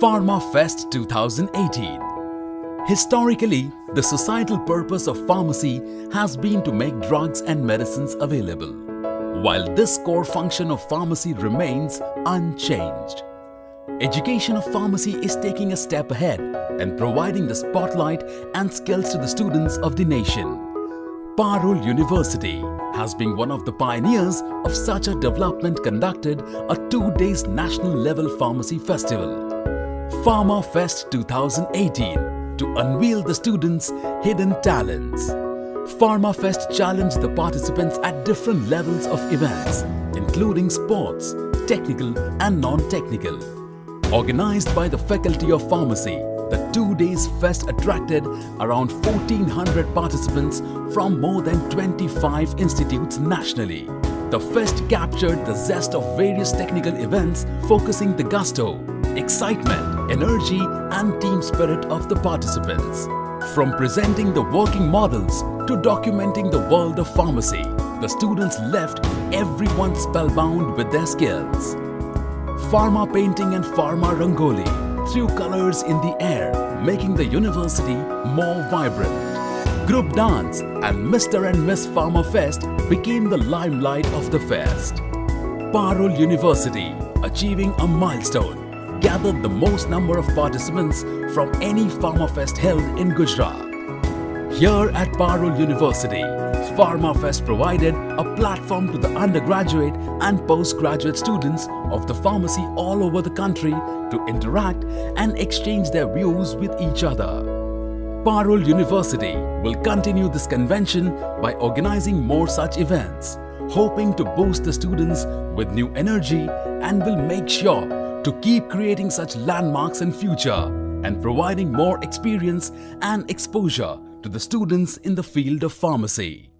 Pharma Fest 2018 Historically, the societal purpose of pharmacy has been to make drugs and medicines available, while this core function of pharmacy remains unchanged. Education of pharmacy is taking a step ahead and providing the spotlight and skills to the students of the nation. Parul University has been one of the pioneers of such a development conducted a two days national level pharmacy festival. Pharma Fest 2018 to unveil the students' hidden talents. Pharma Fest challenged the participants at different levels of events, including sports, technical and non-technical. Organized by the Faculty of Pharmacy, the two days fest attracted around 1400 participants from more than 25 institutes nationally. The fest captured the zest of various technical events focusing the gusto, excitement, energy and team spirit of the participants. From presenting the working models to documenting the world of pharmacy, the students left everyone spellbound with their skills. Pharma painting and Pharma Rangoli threw colors in the air, making the university more vibrant. Group dance and Mr. and Miss Pharma Fest became the limelight of the fest. Parul University, achieving a milestone, gathered the most number of participants from any Pharma Fest held in Gujarat. Here at Parul University, Pharma Fest provided a platform to the undergraduate and postgraduate students of the pharmacy all over the country to interact and exchange their views with each other. Parul University will continue this convention by organizing more such events, hoping to boost the students with new energy and will make sure to keep creating such landmarks in future and providing more experience and exposure to the students in the field of pharmacy.